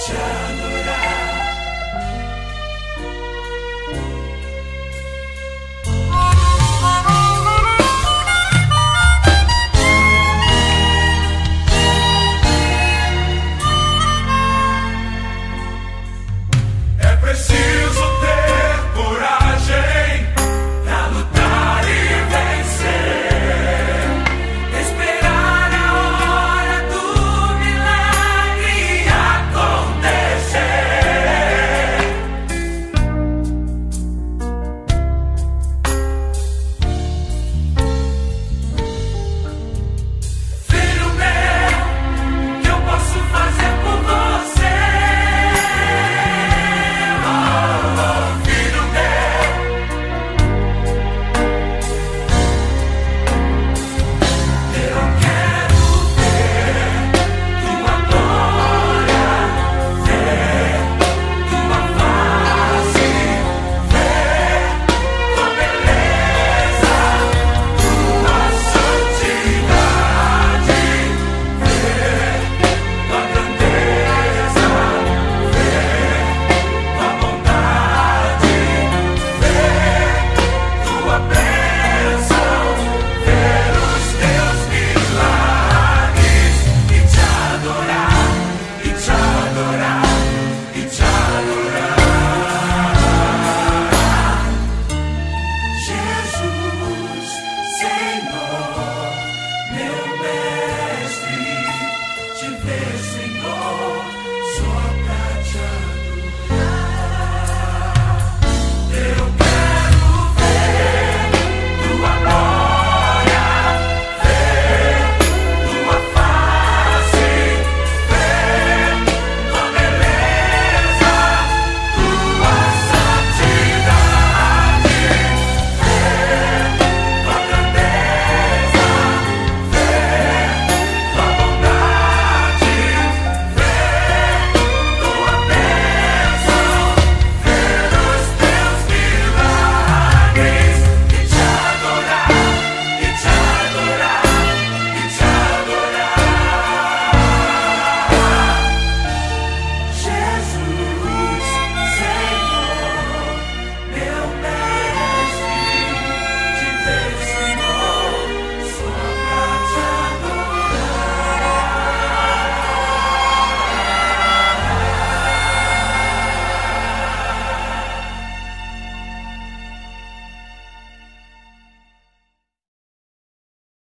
Ichanura,